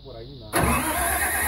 por ahí, nada.